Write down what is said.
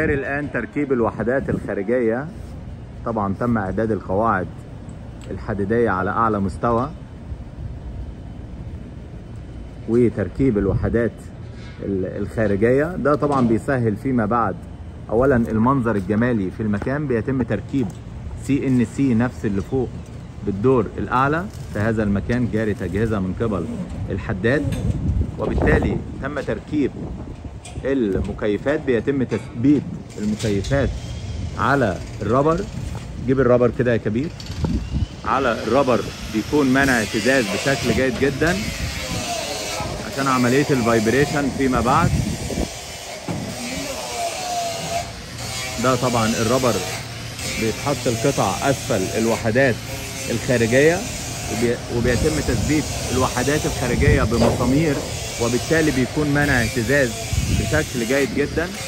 جاري الآن تركيب الوحدات الخارجية. طبعا تم إعداد القواعد الحديدية على أعلى مستوى. وتركيب الوحدات ال- الخارجية. ده طبعا بيسهل فيما بعد. أولا المنظر الجمالي في المكان بيتم تركيب CNC نفس اللي فوق بالدور الأعلى. في هذا المكان جاري تجهيزها من قبل الحداد. وبالتالي تم تركيب المكيفات بيتم تثبيت المكيفات على ال rubber. جيب ال rubber كده يا كبير. على ال rubber بيكون منع اهتزاز بشكل جيد جدا عشان عملية ال vibration فيما بعد. ده طبعا ال rubber بيتحط القطع أسفل الوحدات الخارجية وبي- وبيتم تثبيت الوحدات الخارجية بمسامير وبالتالي بيكون منع اهتزاز بشكل جيد جدا.